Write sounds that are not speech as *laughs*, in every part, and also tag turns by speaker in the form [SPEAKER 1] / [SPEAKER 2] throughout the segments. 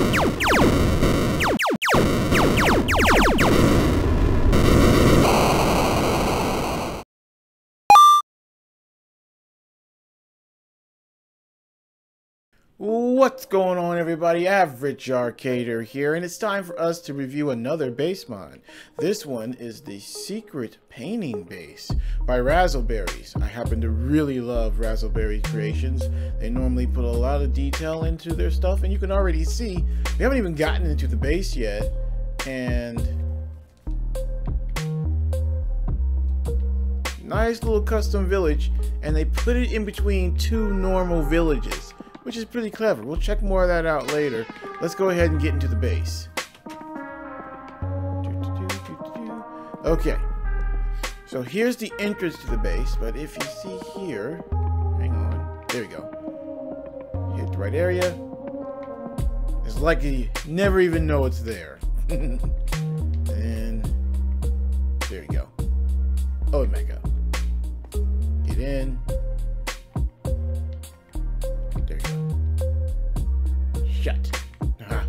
[SPEAKER 1] Thank you. What's going on everybody? Average Arcader here and it's time for us to review another base mod. This one is the Secret Painting Base by Razzleberries. I happen to really love Razzleberry creations. They normally put a lot of detail into their stuff and you can already see we haven't even gotten into the base yet and nice little custom village and they put it in between two normal villages which is pretty clever. We'll check more of that out later. Let's go ahead and get into the base. Okay. So here's the entrance to the base, but if you see here, hang on, there we go. Hit the right area. It's like you never even know it's there. *laughs* and there we go. Oh, mega. Get in. Shut.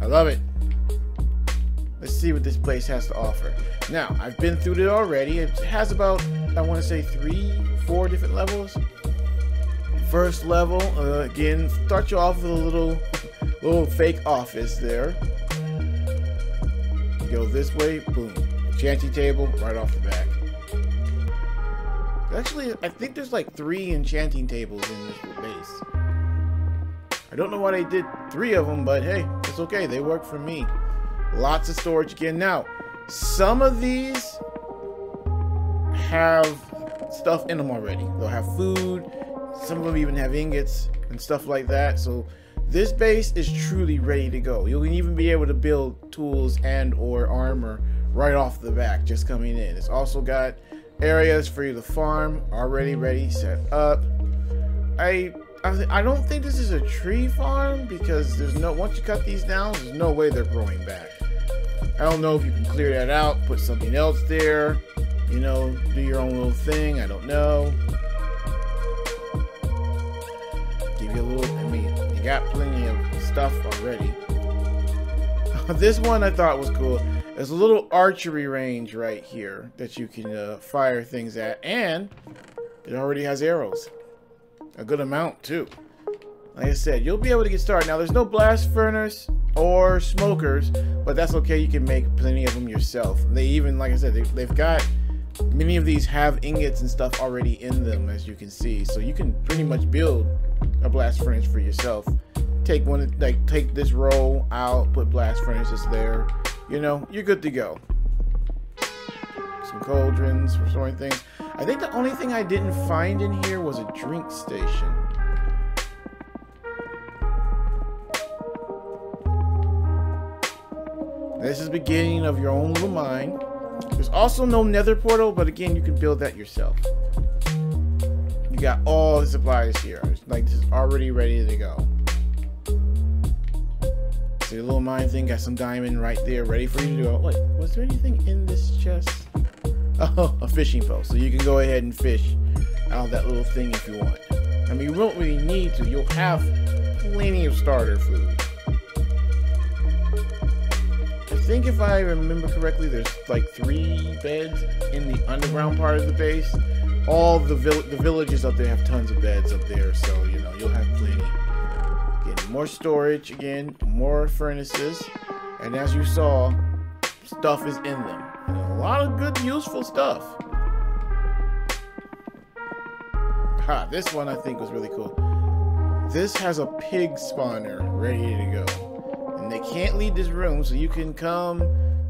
[SPEAKER 1] I love it. Let's see what this place has to offer. Now, I've been through it already. It has about, I want to say, three, four different levels. First level, uh, again, start you off with a little, little fake office there. Go this way, boom. Enchanting table, right off the back. Actually, I think there's like three enchanting tables in this base. I don't know why they did three of them, but hey, it's okay. They work for me. Lots of storage again. Now, some of these have stuff in them already. They'll have food. Some of them even have ingots and stuff like that. So this base is truly ready to go. You'll even be able to build tools and or armor right off the back just coming in. It's also got areas for you to farm already ready set up. I I don't think this is a tree farm because there's no once you cut these down, there's no way they're growing back. I don't know if you can clear that out, put something else there, you know, do your own little thing. I don't know. Give you a little. I mean, you got plenty of stuff already. *laughs* this one I thought was cool. There's a little archery range right here that you can uh, fire things at, and it already has arrows a good amount too. Like I said, you'll be able to get started. Now, there's no blast furnace or smokers, but that's okay. You can make plenty of them yourself. They even, like I said, they, they've got many of these have ingots and stuff already in them, as you can see. So you can pretty much build a blast furnace for yourself. Take one, like take this roll out, put blast furnaces there. You know, you're good to go. Some cauldrons for storing things. I think the only thing I didn't find in here was a drink station. This is beginning of your own little mine. There's also no nether portal, but again, you can build that yourself. You got all the supplies here. Like this is already ready to go. See the little mine thing, got some diamond right there, ready for you to go. Wait, was there anything in this chest? *laughs* A fishing pole. So you can go ahead and fish out that little thing if you want. I mean, you won't really need to. You'll have plenty of starter food. I think if I remember correctly, there's like three beds in the underground part of the base. All the, vill the villages up there have tons of beds up there, so, you know, you'll have plenty. Getting more storage, again, more furnaces. And as you saw, stuff is in them. Lot of good, useful stuff. Ha, this one I think was really cool. This has a pig spawner ready to go. And they can't leave this room, so you can come,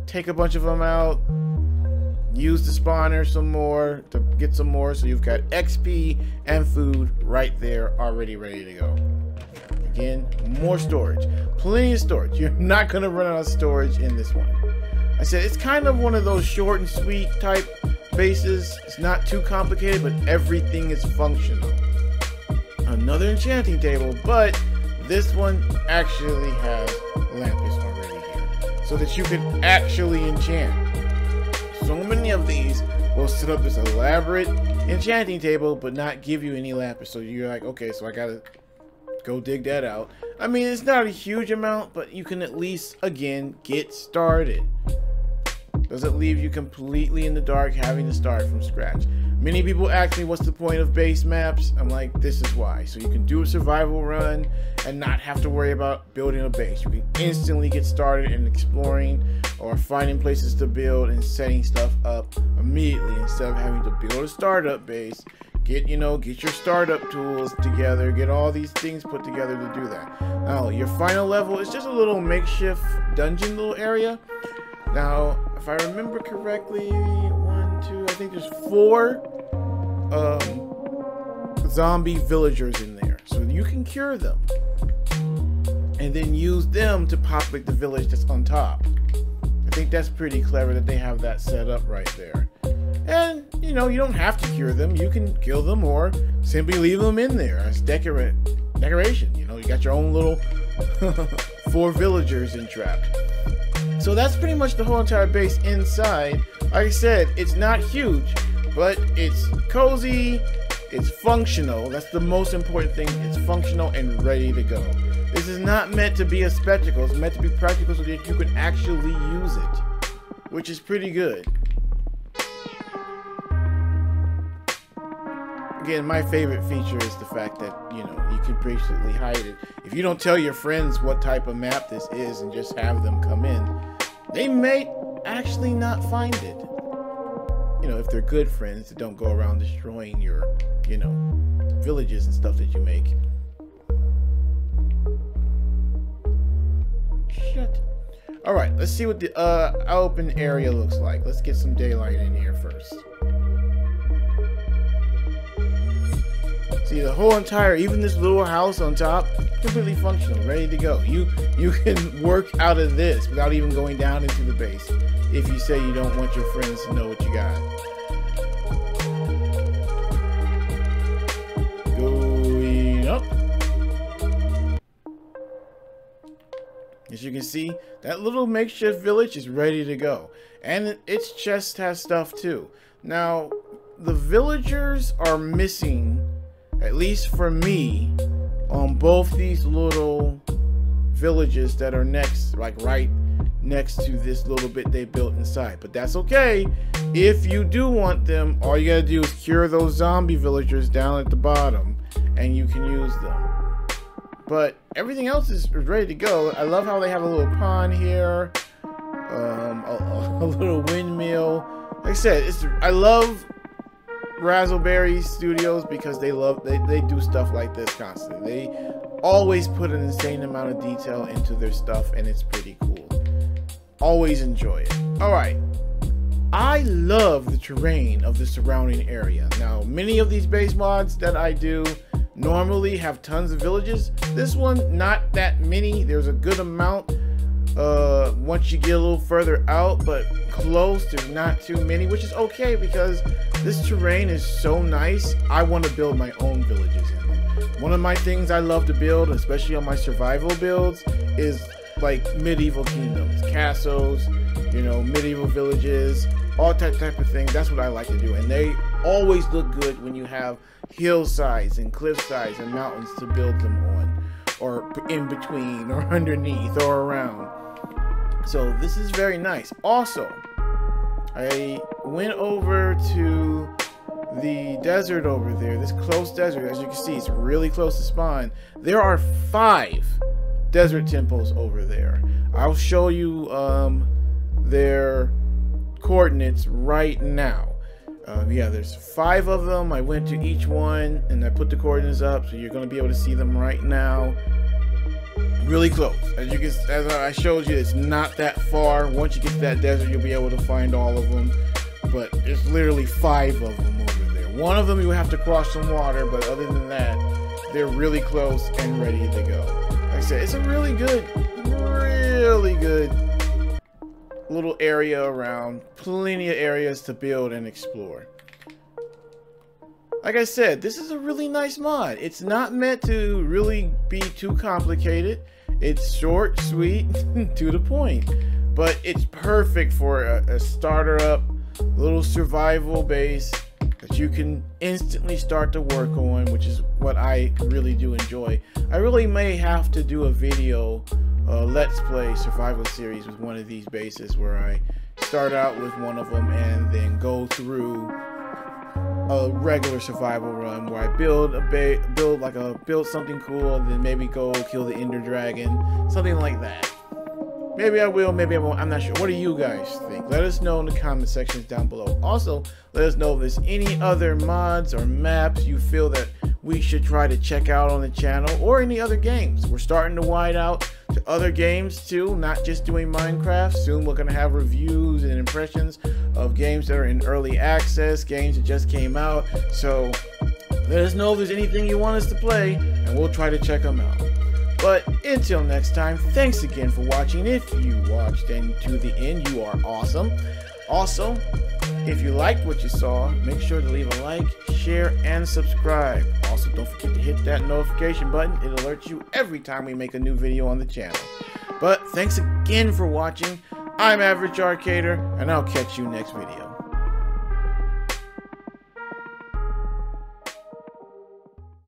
[SPEAKER 1] take a bunch of them out, use the spawner some more to get some more. So you've got XP and food right there already ready to go. Again, more storage. Plenty of storage. *laughs* You're not going to run out of storage in this one. I said it's kind of one of those short and sweet type bases. It's not too complicated, but everything is functional. Another enchanting table, but this one actually has lapis already here. So that you can actually enchant. So many of these will set up this elaborate enchanting table, but not give you any lapis. So you're like, okay, so I gotta go dig that out. I mean, it's not a huge amount, but you can at least, again, get started. Does it leave you completely in the dark having to start from scratch? Many people ask me what's the point of base maps. I'm like, this is why. So you can do a survival run and not have to worry about building a base. You can instantly get started in exploring or finding places to build and setting stuff up immediately instead of having to build a startup base get you know get your startup tools together get all these things put together to do that now your final level is just a little makeshift dungeon little area now if i remember correctly one two i think there's four um, zombie villagers in there so you can cure them and then use them to populate the village that's on top i think that's pretty clever that they have that set up right there and, you know, you don't have to cure them. You can kill them or simply leave them in there as decora decoration. You know, you got your own little *laughs* four villagers entrapped. So that's pretty much the whole entire base inside. Like I said, it's not huge, but it's cozy, it's functional. That's the most important thing. It's functional and ready to go. This is not meant to be a spectacle. It's meant to be practical so that you can actually use it, which is pretty good. again, my favorite feature is the fact that, you know, you can basically hide it. If you don't tell your friends what type of map this is and just have them come in, they may actually not find it. You know, if they're good friends that don't go around destroying your, you know, villages and stuff that you make. Shut. All right, let's see what the uh, open area looks like. Let's get some daylight in here first. See, the whole entire, even this little house on top, completely functional, ready to go. You you can work out of this without even going down into the base if you say you don't want your friends to know what you got. Going up. As you can see, that little makeshift village is ready to go. And its chest has stuff too. Now, the villagers are missing at least for me, on both these little villages that are next, like right next to this little bit they built inside. But that's okay. If you do want them, all you gotta do is cure those zombie villagers down at the bottom, and you can use them. But everything else is ready to go. I love how they have a little pond here, um, a, *laughs* a little windmill. Like I said, I love Razzleberry Studios because they love they, they do stuff like this constantly. They always put an insane amount of detail into their stuff and it's pretty cool. Always enjoy it. Alright. I love the terrain of the surrounding area. Now, many of these base mods that I do normally have tons of villages. This one, not that many. There's a good amount uh, once you get a little further out, but close. There's not too many, which is okay because this terrain is so nice. I want to build my own villages in. One of my things I love to build, especially on my survival builds, is like medieval kingdoms, castles, you know, medieval villages, all that type of thing. That's what I like to do. And they always look good when you have hillsides and cliffsides and mountains to build them on, or in between, *laughs* or underneath, or around. So this is very nice. Also, I went over to the desert over there, this close desert. As you can see, it's really close to spawn. There are five desert temples over there. I'll show you um, their coordinates right now. Um, yeah, there's five of them. I went to each one and I put the coordinates up, so you're going to be able to see them right now really close. As you can, as I showed you, it's not that far. Once you get to that desert, you'll be able to find all of them. But it's literally five of them over there. One of them you have to cross some water, but other than that, they're really close and ready to go. Like I said, it's a really good, really good little area around. Plenty of areas to build and explore. Like I said, this is a really nice mod. It's not meant to really be too complicated. It's short, sweet, *laughs* to the point. But it's perfect for a, a starter up, little survival base that you can instantly start to work on, which is what I really do enjoy. I really may have to do a video, uh, let's play survival series with one of these bases where I start out with one of them and then go through a regular survival run where I build a build like a build something cool, and then maybe go kill the Ender Dragon, something like that. Maybe I will, maybe I won't. I'm not sure. What do you guys think? Let us know in the comment sections down below. Also, let us know if there's any other mods or maps you feel that we should try to check out on the channel or any other games. We're starting to wide out to other games too, not just doing Minecraft. Soon we're going to have reviews and impressions of games that are in early access, games that just came out. So let us know if there's anything you want us to play and we'll try to check them out. But until next time, thanks again for watching. If you watched and to the end, you are awesome. Also, if you liked what you saw, make sure to leave a like, share, and subscribe. Also, don't forget to hit that notification button. It alerts you every time we make a new video on the channel. But thanks again for watching. I'm Average Arcader, and I'll catch you next video.